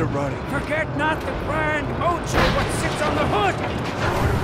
it running. Forget not the grand mojo what sits on the hood!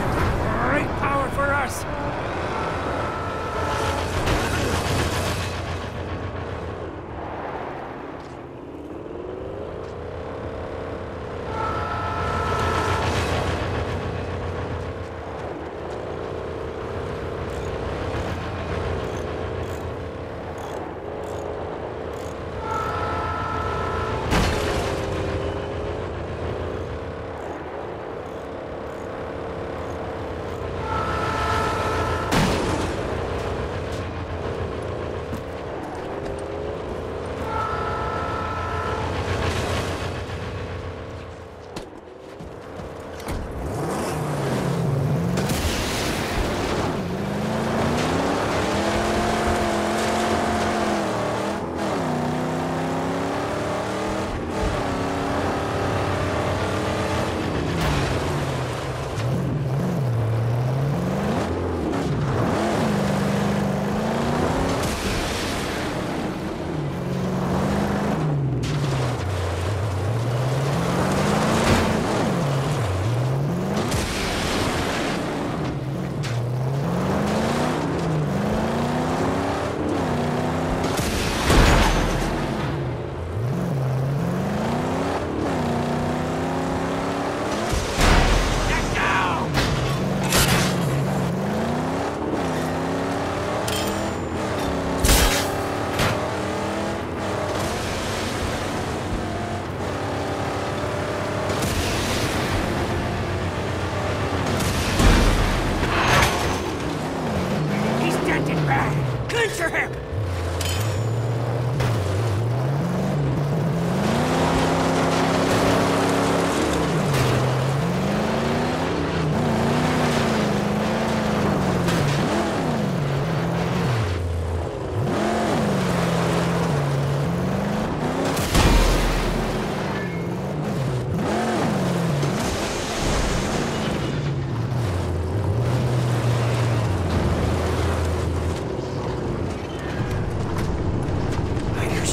Dented bad! Clincher him!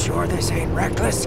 Sure this ain't reckless?